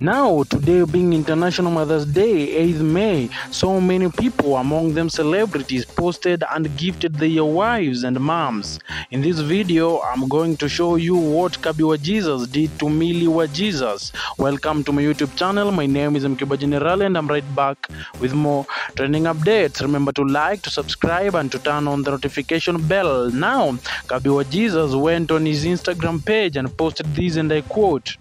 Now, today being International Mother's Day, 8th May, so many people, among them celebrities, posted and gifted their wives and moms. In this video, I'm going to show you what Kabi Wajesus did to Milly Wajesus. Welcome to my YouTube channel. My name is Emqba General and I'm right back with more trending updates. Remember to like, to subscribe, and to turn on the notification bell. Now, Kabi Wajesus went on his Instagram page and posted this, and I quote.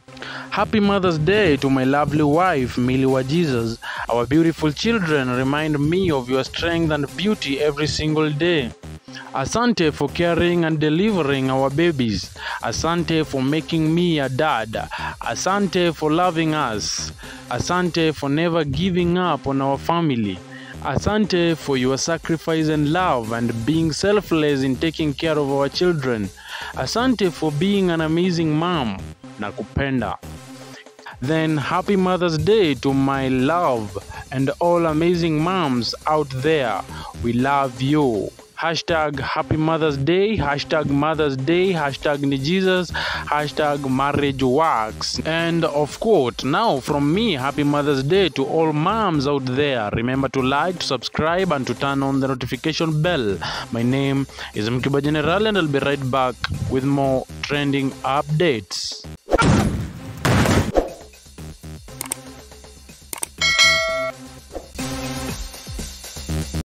Happy Mother's Day to my lovely wife, Millie wa Jesus. Our beautiful children remind me of your strength and beauty every single day. Asante for caring and delivering our babies. Asante for making me a dad. Asante for loving us. Asante for never giving up on our family. Asante for your sacrifice and love and being selfless in taking care of our children. Asante for being an amazing mom. Nakupenda. Then happy Mother's Day to my love and all amazing moms out there. We love you. Hashtag Happy Mother's Day, hashtag Mother's Day, hashtag Jesus, hashtag Marriage Works. And of quote, now from me, Happy Mother's Day to all moms out there. Remember to like, to subscribe, and to turn on the notification bell. My name is Emqba General, and I'll be right back with more trending updates.